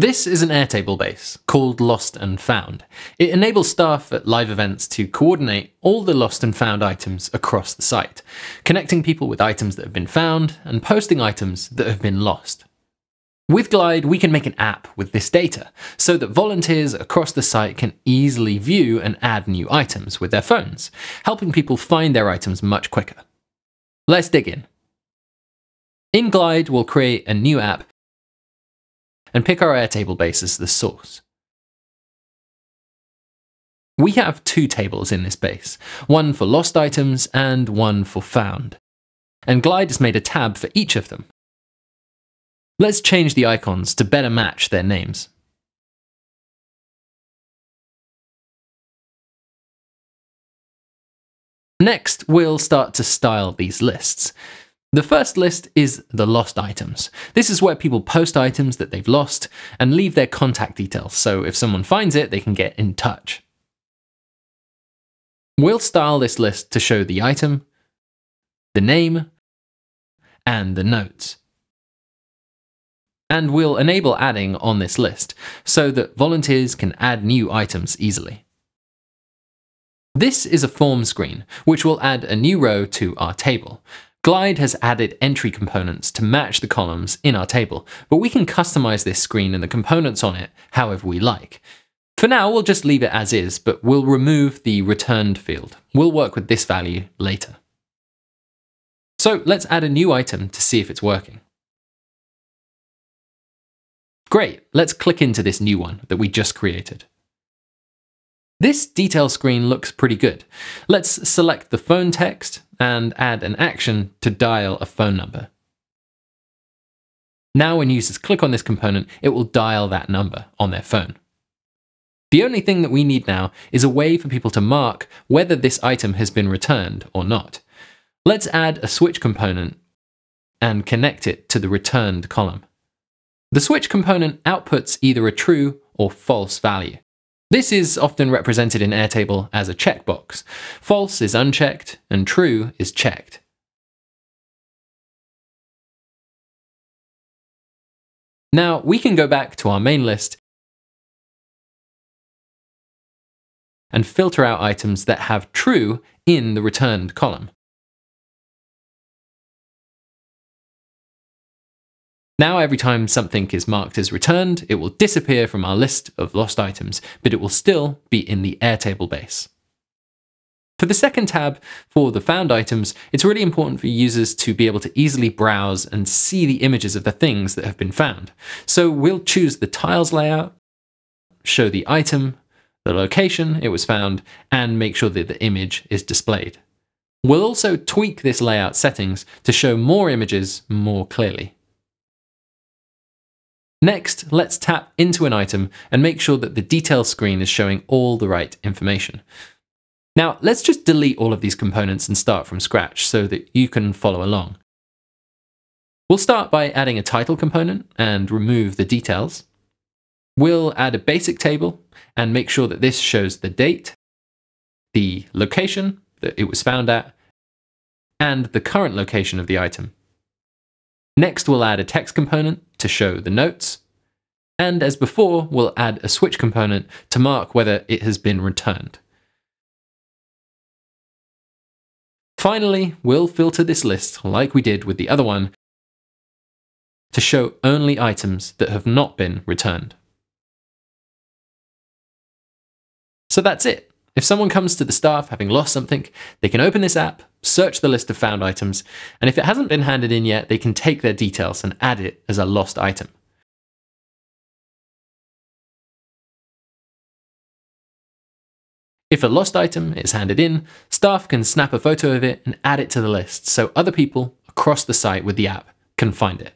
This is an Airtable base called Lost and Found. It enables staff at live events to coordinate all the lost and found items across the site, connecting people with items that have been found and posting items that have been lost. With Glide, we can make an app with this data so that volunteers across the site can easily view and add new items with their phones, helping people find their items much quicker. Let's dig in. In Glide, we'll create a new app and pick our Airtable base as the source. We have two tables in this base, one for lost items and one for found. And Glide has made a tab for each of them. Let's change the icons to better match their names. Next, we'll start to style these lists. The first list is the lost items. This is where people post items that they've lost and leave their contact details, so if someone finds it, they can get in touch. We'll style this list to show the item, the name, and the notes. And we'll enable adding on this list so that volunteers can add new items easily. This is a form screen, which will add a new row to our table. Glide has added entry components to match the columns in our table, but we can customize this screen and the components on it however we like. For now, we'll just leave it as is, but we'll remove the returned field. We'll work with this value later. So let's add a new item to see if it's working. Great, let's click into this new one that we just created. This detail screen looks pretty good. Let's select the phone text and add an action to dial a phone number. Now when users click on this component, it will dial that number on their phone. The only thing that we need now is a way for people to mark whether this item has been returned or not. Let's add a switch component and connect it to the returned column. The switch component outputs either a true or false value. This is often represented in Airtable as a checkbox. False is unchecked, and true is checked. Now, we can go back to our main list and filter out items that have true in the returned column. Now every time something is marked as returned, it will disappear from our list of lost items, but it will still be in the Airtable base. For the second tab, for the found items, it's really important for users to be able to easily browse and see the images of the things that have been found. So we'll choose the tiles layout, show the item, the location it was found, and make sure that the image is displayed. We'll also tweak this layout settings to show more images more clearly. Next, let's tap into an item and make sure that the detail screen is showing all the right information. Now, let's just delete all of these components and start from scratch so that you can follow along. We'll start by adding a title component and remove the details. We'll add a basic table and make sure that this shows the date, the location that it was found at, and the current location of the item. Next, we'll add a text component to show the notes. And as before, we'll add a switch component to mark whether it has been returned. Finally, we'll filter this list like we did with the other one to show only items that have not been returned. So that's it. If someone comes to the staff having lost something, they can open this app, search the list of found items, and if it hasn't been handed in yet, they can take their details and add it as a lost item. If a lost item is handed in, staff can snap a photo of it and add it to the list so other people across the site with the app can find it.